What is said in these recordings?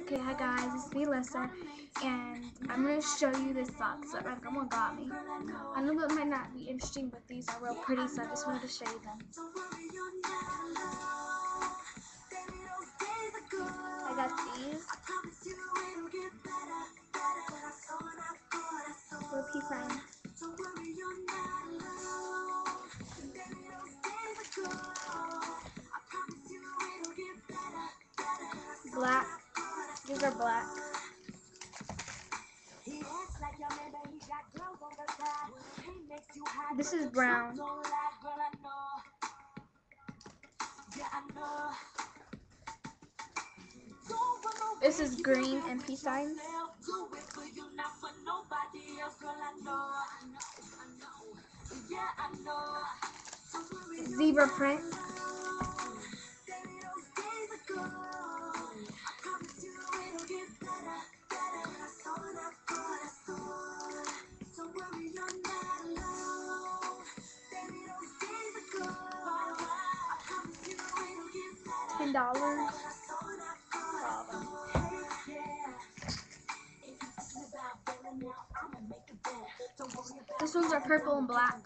Okay, hi guys, it's me, Lissa, and I'm going to show you the socks that my grandma got me. I know that might not be interesting, but these are real pretty, so I just wanted to show you them. I got these. Black. These are black. This is brown. This is green and peace signs. Zebra print. Ten dollars. This ones are purple and black.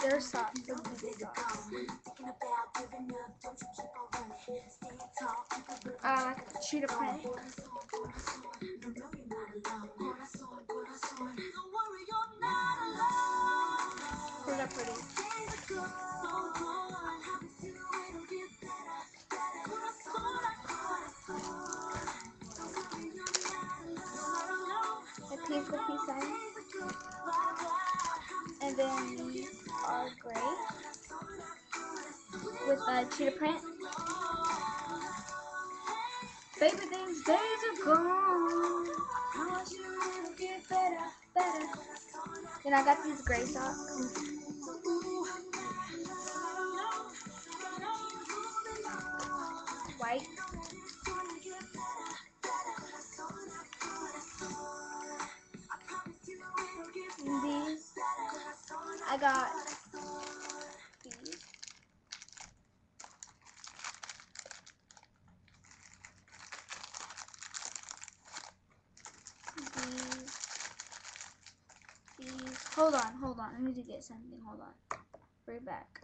They're soft. They're soft. I like the cheetah print. These are pretty. Pink with peace signs. And then these are gray with a cheetah print. Baby, these days are gone. Then I got these gray socks. White. And these, I got. These. These. Hold on, hold on. I need to get something. Hold on. Right back.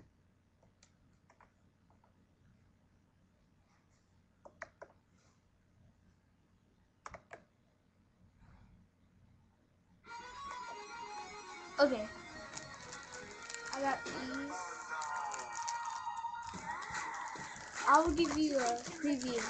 Okay. I got these. I will give you a preview.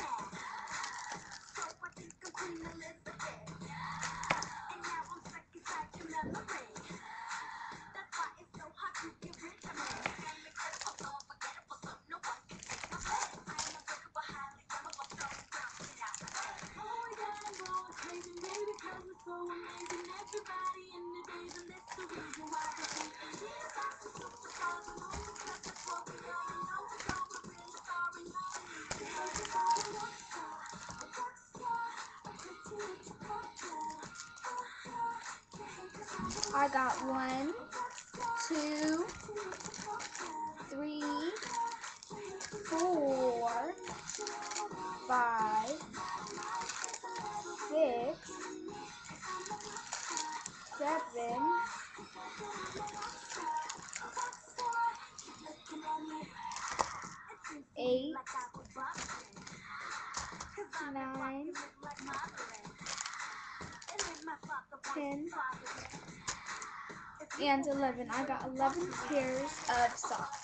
I got one, two, three, four, five, six, seven, eight, nine, ten, and 11. I got 11 pairs of socks.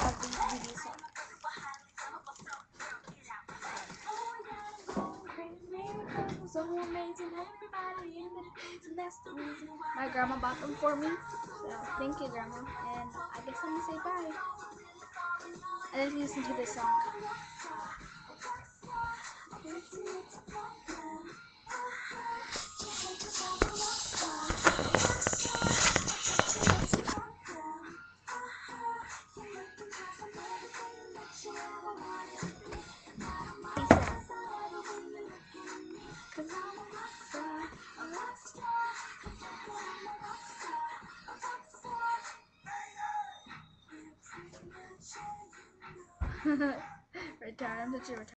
Of these socks. So amazing, everybody in the and that's the reason my grandma bought them for me. So thank you, grandma. And I guess I'm gonna say bye. And then listen to this song. retire. I'm such a retire.